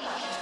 Yeah.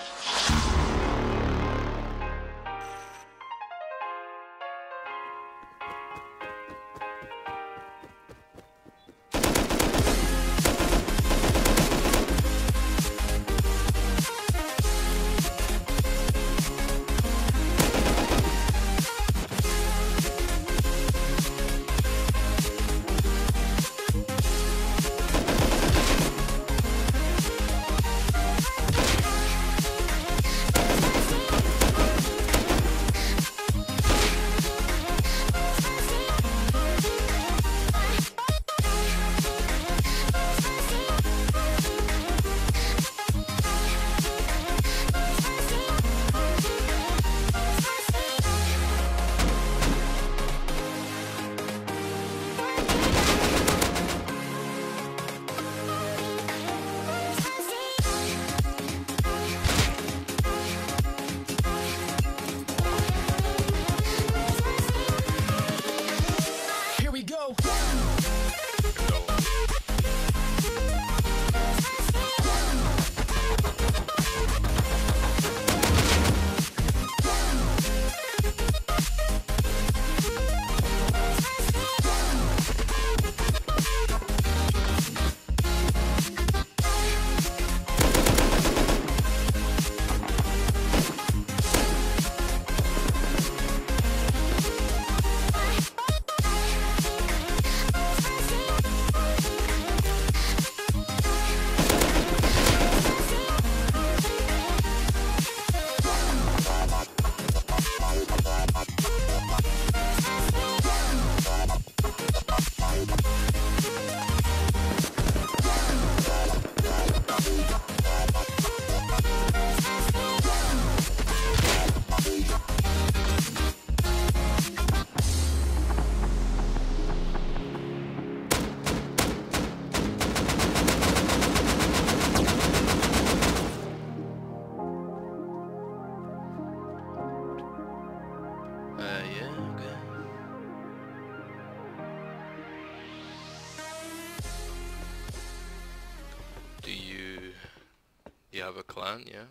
Have a clan, yeah?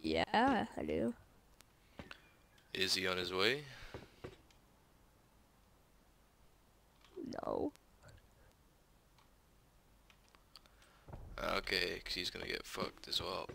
Yeah, I do. Is he on his way? No. Okay, 'cause he's gonna get fucked as well.